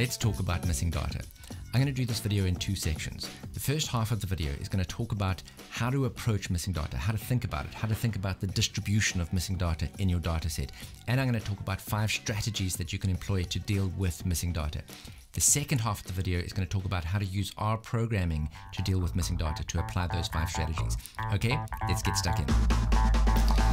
let's talk about missing data. I'm going to do this video in two sections. The first half of the video is going to talk about how to approach missing data, how to think about it, how to think about the distribution of missing data in your data set. And I'm going to talk about five strategies that you can employ to deal with missing data. The second half of the video is going to talk about how to use R programming to deal with missing data to apply those five strategies. Okay, let's get stuck in.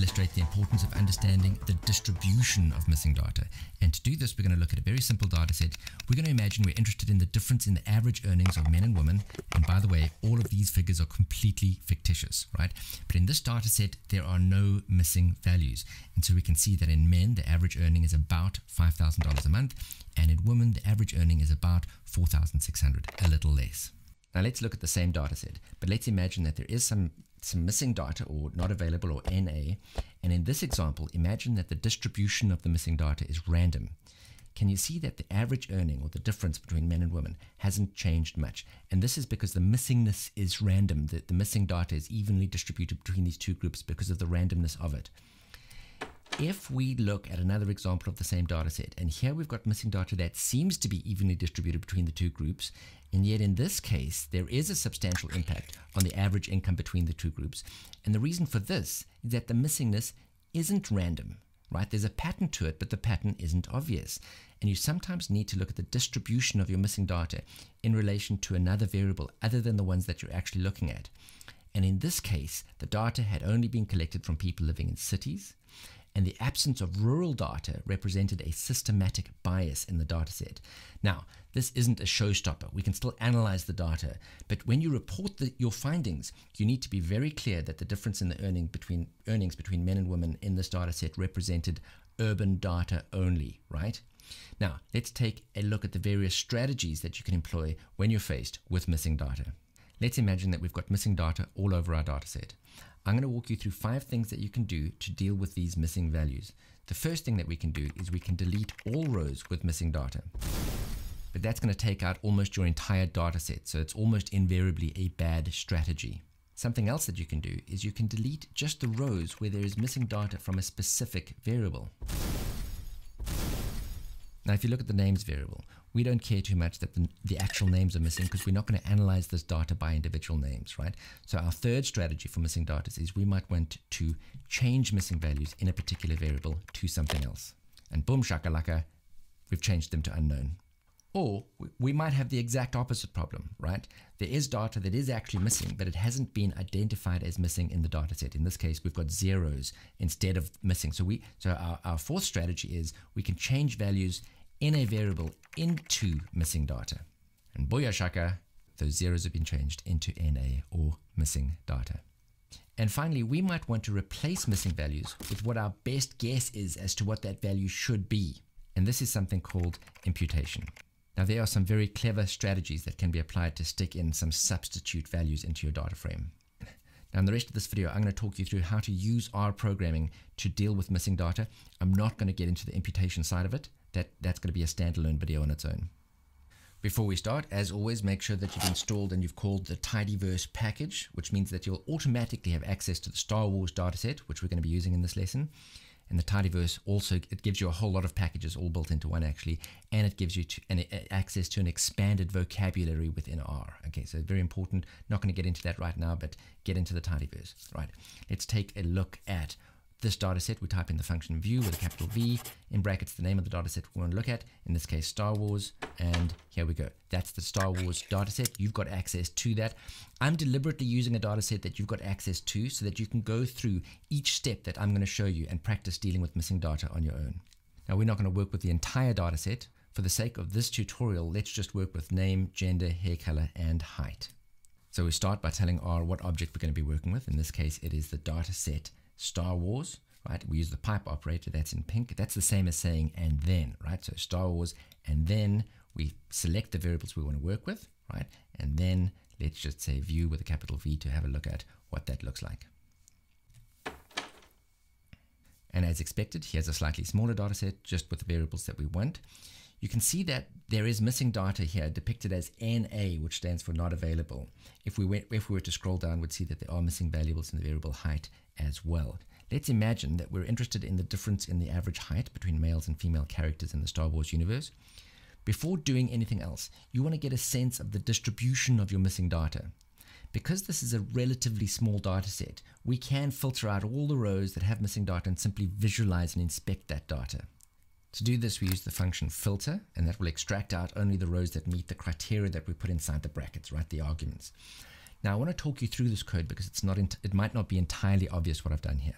Illustrate the importance of understanding the distribution of missing data. And to do this, we're going to look at a very simple data set. We're going to imagine we're interested in the difference in the average earnings of men and women. And by the way, all of these figures are completely fictitious, right? But in this data set, there are no missing values. And so we can see that in men, the average earning is about $5,000 a month and in women the average earning is about 4,600, a little less. Now let's look at the same data set, but let's imagine that there is some, some missing data or not available or NA, and in this example, imagine that the distribution of the missing data is random. Can you see that the average earning or the difference between men and women hasn't changed much? And this is because the missingness is random. that the missing data is evenly distributed between these two groups because of the randomness of it if we look at another example of the same data set, and here we've got missing data that seems to be evenly distributed between the two groups, and yet in this case, there is a substantial impact on the average income between the two groups. And the reason for this is that the missingness isn't random, right? There's a pattern to it, but the pattern isn't obvious. And you sometimes need to look at the distribution of your missing data in relation to another variable other than the ones that you're actually looking at. And in this case, the data had only been collected from people living in cities, and the absence of rural data represented a systematic bias in the dataset. Now, this isn't a showstopper. We can still analyze the data, but when you report the, your findings, you need to be very clear that the difference in the earning between earnings between men and women in this dataset represented urban data only, right? Now, let's take a look at the various strategies that you can employ when you're faced with missing data. Let's imagine that we've got missing data all over our dataset. I'm going to walk you through five things that you can do to deal with these missing values. The first thing that we can do is we can delete all rows with missing data. But that's going to take out almost your entire data set, so it's almost invariably a bad strategy. Something else that you can do is you can delete just the rows where there is missing data from a specific variable. Now, if you look at the names variable, we don't care too much that the, the actual names are missing because we're not going to analyze this data by individual names, right? So our third strategy for missing data is we might want to change missing values in a particular variable to something else. And boom shakalaka, we've changed them to unknown. Or we might have the exact opposite problem, right? There is data that is actually missing, but it hasn't been identified as missing in the data set. In this case, we've got zeros instead of missing. So we so our, our fourth strategy is we can change values in a variable into missing data. And boyashaka, those zeros have been changed into NA or missing data. And finally, we might want to replace missing values with what our best guess is as to what that value should be. And this is something called imputation. Now, there are some very clever strategies that can be applied to stick in some substitute values into your data frame. Now, in the rest of this video, I'm going to talk you through how to use R programming to deal with missing data. I'm not going to get into the imputation side of it that, that's going to be a standalone video on its own. Before we start, as always, make sure that you've installed and you've called the Tidyverse package, which means that you'll automatically have access to the Star Wars dataset, which we're going to be using in this lesson. And the Tidyverse also it gives you a whole lot of packages all built into one actually, and it gives you to, an, access to an expanded vocabulary within R. Okay, so very important. Not going to get into that right now, but get into the Tidyverse. Right. Let's take a look at this data set, we type in the function view with a capital V, in brackets the name of the data set we want to look at, in this case Star Wars, and here we go. That's the Star Wars data set. You've got access to that. I'm deliberately using a data set that you've got access to so that you can go through each step that I'm going to show you and practice dealing with missing data on your own. Now we're not going to work with the entire data set. For the sake of this tutorial, let's just work with name, gender, hair color, and height. So we start by telling R what object we're going to be working with. In this case, it is the data set Star Wars, right? We use the pipe operator, that's in pink. That's the same as saying and then, right? So Star Wars, and then we select the variables we want to work with, right? And then let's just say view with a capital V to have a look at what that looks like. And as expected, here's a slightly smaller data set just with the variables that we want. You can see that there is missing data here depicted as NA, which stands for not available. If we, went, if we were to scroll down, we'd see that there are missing variables in the variable height as well. Let's imagine that we're interested in the difference in the average height between males and female characters in the Star Wars universe. before doing anything else, you want to get a sense of the distribution of your missing data. Because this is a relatively small data set, we can filter out all the rows that have missing data and simply visualize and inspect that data. To do this, we use the function filter, and that will extract out only the rows that meet the criteria that we put inside the brackets, right, the arguments. Now, I want to talk you through this code because it's not it might not be entirely obvious what I've done here.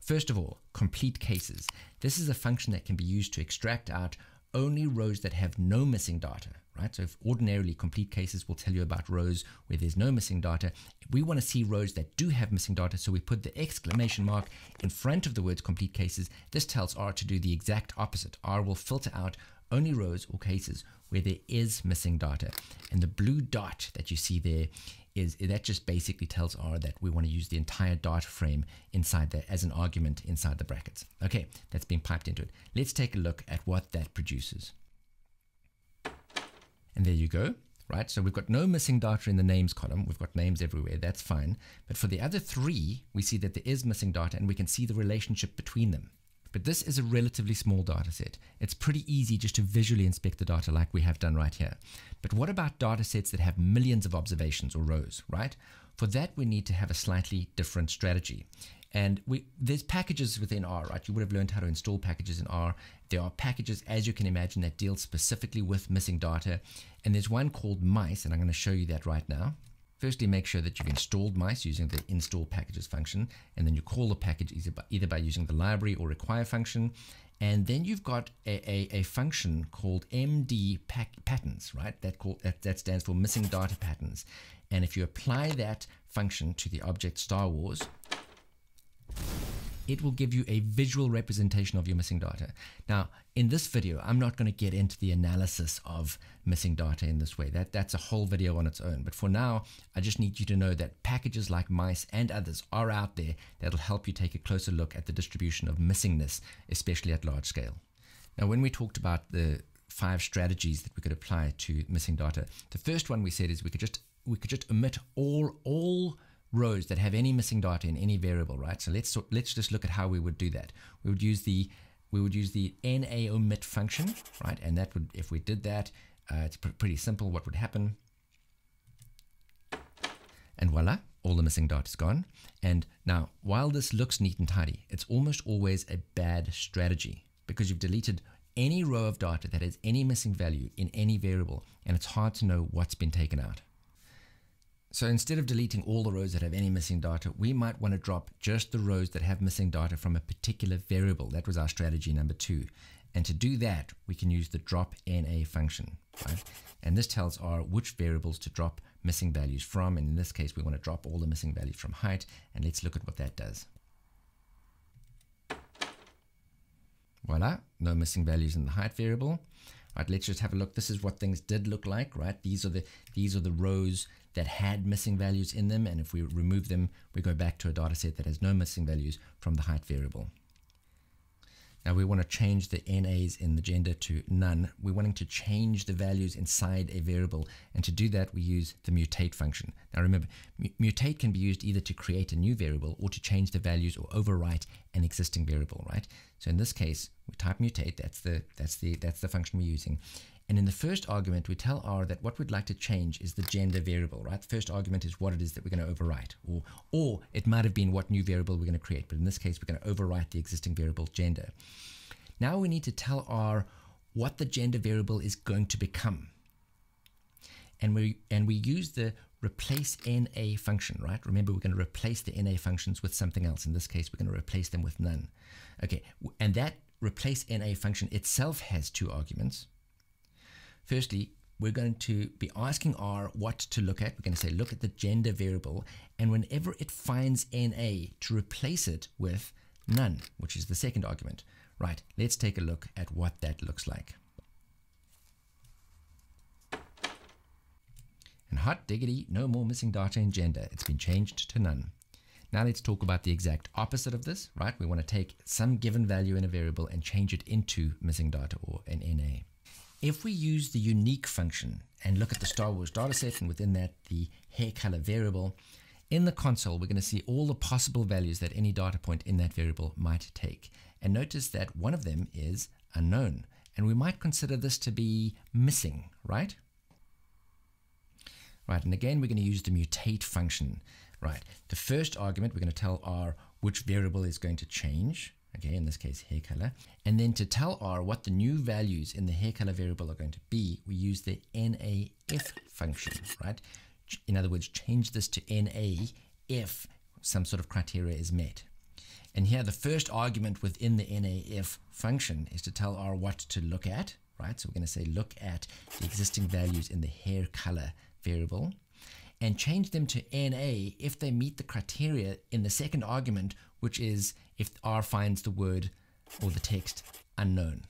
First of all, complete cases. This is a function that can be used to extract out only rows that have no missing data, right? So if ordinarily complete cases will tell you about rows where there's no missing data, we want to see rows that do have missing data, so we put the exclamation mark in front of the words complete cases. This tells R to do the exact opposite. R will filter out only rows or cases where there is missing data. And the blue dot that you see there is that just basically tells R that we want to use the entire data frame inside there as an argument inside the brackets. Okay, that's been piped into it. Let's take a look at what that produces. And there you go, right? So we've got no missing data in the names column. We've got names everywhere. That's fine. But for the other three, we see that there is missing data and we can see the relationship between them. But this is a relatively small data set. It's pretty easy just to visually inspect the data like we have done right here. But what about data sets that have millions of observations or rows, right? For that, we need to have a slightly different strategy. And we, there's packages within R, right? You would have learned how to install packages in R. There are packages, as you can imagine, that deal specifically with missing data. And there's one called mice, and I'm going to show you that right now. Firstly, make sure that you've installed mice using the install packages function, and then you call the package either by, either by using the library or require function. And then you've got a, a, a function called MD patterns, right? That, call, that, that stands for missing data patterns. And if you apply that function to the object Star Wars, it will give you a visual representation of your missing data. Now, in this video, I'm not going to get into the analysis of missing data in this way. That, that's a whole video on its own. But for now, I just need you to know that packages like mice and others are out there that'll help you take a closer look at the distribution of missingness, especially at large scale. Now, when we talked about the five strategies that we could apply to missing data, the first one we said is we could just we could just omit all all rows that have any missing data in any variable, right? So let's let's just look at how we would do that. We would use the we would use the na omit function, right? And that would if we did that, uh, it's pr pretty simple. What would happen? And voila, all the missing data is gone. And now, while this looks neat and tidy, it's almost always a bad strategy because you've deleted any row of data that has any missing value in any variable, and it's hard to know what's been taken out. So instead of deleting all the rows that have any missing data, we might want to drop just the rows that have missing data from a particular variable. That was our strategy number two. And to do that, we can use the drop NA function. Right? And this tells R which variables to drop missing values from. And in this case, we want to drop all the missing values from height. And let's look at what that does. Voila, no missing values in the height variable. Right, let's just have a look. This is what things did look like, right? These are the these are the rows that had missing values in them. And if we remove them, we go back to a data set that has no missing values from the height variable. Now we want to change the NAs in the gender to none. We're wanting to change the values inside a variable. And to do that, we use the mutate function. Now remember, mutate can be used either to create a new variable or to change the values or overwrite an existing variable, right? So in this case, we type mutate, that's the, that's the, that's the function we're using. And in the first argument, we tell R that what we'd like to change is the gender variable, right? The first argument is what it is that we're going to overwrite, or, or it might have been what new variable we're going to create, but in this case, we're going to overwrite the existing variable gender. Now we need to tell R what the gender variable is going to become. And we, and we use the replace NA function, right? Remember, we're going to replace the NA functions with something else. In this case, we're going to replace them with none. Okay, and that replace NA function itself has two arguments. Firstly, we're going to be asking R what to look at. We're going to say, look at the gender variable. And whenever it finds NA, to replace it with none, which is the second argument. Right, let's take a look at what that looks like. And hot diggity, no more missing data in gender. It's been changed to none. Now let's talk about the exact opposite of this, right? We want to take some given value in a variable and change it into missing data or an NA. If we use the unique function and look at the Star Wars dataset and within that the hair color variable, in the console we're going to see all the possible values that any data point in that variable might take. And notice that one of them is unknown. And we might consider this to be missing, right? Right, and again, we're going to use the mutate function. Right, the first argument, we're going to tell R which variable is going to change. Okay, in this case, hair color. And then to tell R what the new values in the hair color variable are going to be, we use the NA if function, right? In other words, change this to NA if some sort of criteria is met. And here, the first argument within the NA if function is to tell R what to look at, right? So we're going to say look at the existing values in the hair color variable and change them to NA if they meet the criteria in the second argument, which is if R finds the word or the text unknown.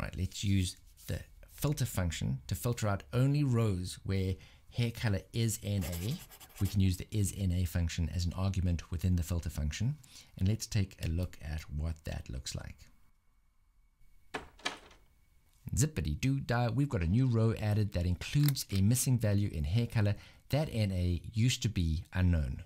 Right, let's use the filter function to filter out only rows where hair color is NA. We can use the is NA function as an argument within the filter function. And let's take a look at what that looks like. Zippity doo dah, we've got a new row added that includes a missing value in hair color. That NA used to be unknown.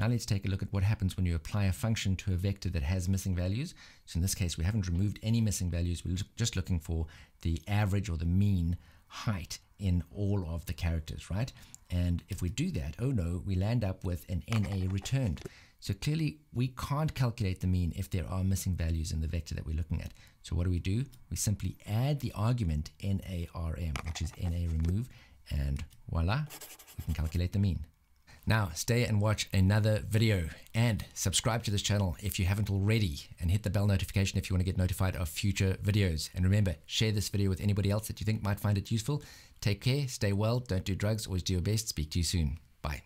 Now let's take a look at what happens when you apply a function to a vector that has missing values. So in this case, we haven't removed any missing values. We're just looking for the average or the mean height in all of the characters, right? And if we do that, oh no, we land up with an NA returned. So clearly we can't calculate the mean if there are missing values in the vector that we're looking at. So what do we do? We simply add the argument NARM, which is NA remove, and voila, we can calculate the mean. Now stay and watch another video and subscribe to this channel if you haven't already and hit the bell notification if you want to get notified of future videos. And remember, share this video with anybody else that you think might find it useful. Take care, stay well, don't do drugs, always do your best. Speak to you soon. Bye.